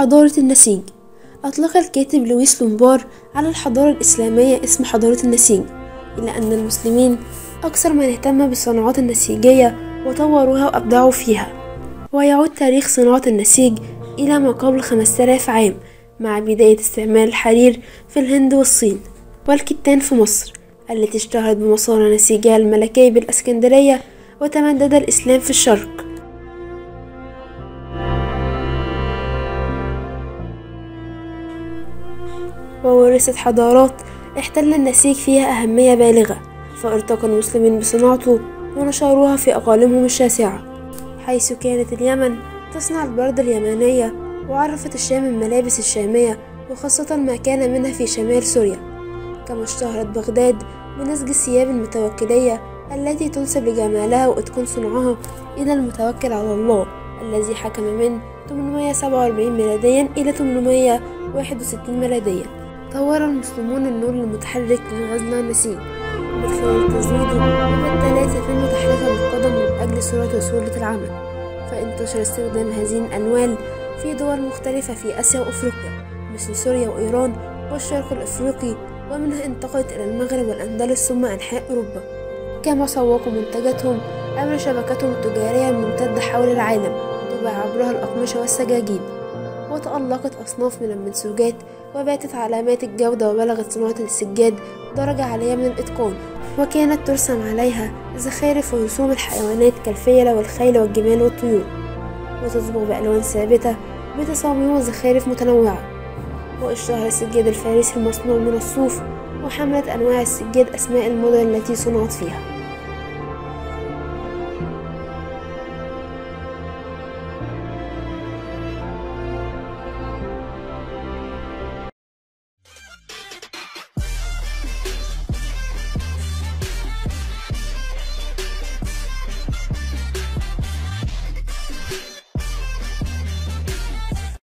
حضارة النسيج. أطلق الكاتب لويس لومبار على الحضارة الإسلامية اسم حضارة النسيج إلا أن المسلمين أكثر من اهتم بالصناعات النسيجية وطوروها وأبدعوا فيها. ويعود تاريخ صناعة النسيج إلى ما قبل 5000 عام مع بداية استعمال الحرير في الهند والصين والكتان في مصر التي اشتهرت بمصانع نسيجها الملكي بالإسكندرية وتمدد الإسلام في الشرق. وورثت حضارات احتل النسيج فيها أهمية بالغة فارتقى المسلمين بصناعته ونشروها في أقاليمهم الشاسعة حيث كانت اليمن تصنع البردة اليمنية وعرفت الشام الملابس الشامية وخاصة ما كان منها في شمال سوريا كما اشتهرت بغداد بنسج الثياب المتوكلية التي تنسب لجمالها وإتقان صنعها إلى المتوكل على الله الذي حكم من 847 ميلاديا إلى 861 ميلاديا. طور المسلمون النور المتحرك للغزل النسيج من خلال تزويده بالثلاثة في المتحركة بالقدم من أجل سرعة وسهولة العمل فانتشر استخدام هذه الأنوال في دول مختلفة في آسيا وأفريقيا مثل سوريا وإيران والشرق الأفريقي ومنها انتقلت إلى المغرب والأندلس ثم أنحاء أوروبا. كما سوقوا منتجاتهم عبر شبكتهم التجارية الممتدة حول العالم تباع عبرها الأقمشة والسجاجيد. وتألقت أصناف من المنسوجات وباتت علامات الجودة وبلغت صناعة السجاد درجة عالية من الإتقان وكانت ترسم عليها زخارف ورسوم الحيوانات كالفيلة والخيل والجمال والطيور وتصبغ بألوان ثابتة بتصاميم وزخارف متنوعة. واشتهر السجاد الفارسي المصنوع من الصوف وحملت أنواع السجاد أسماء المدن التي صنعت فيها.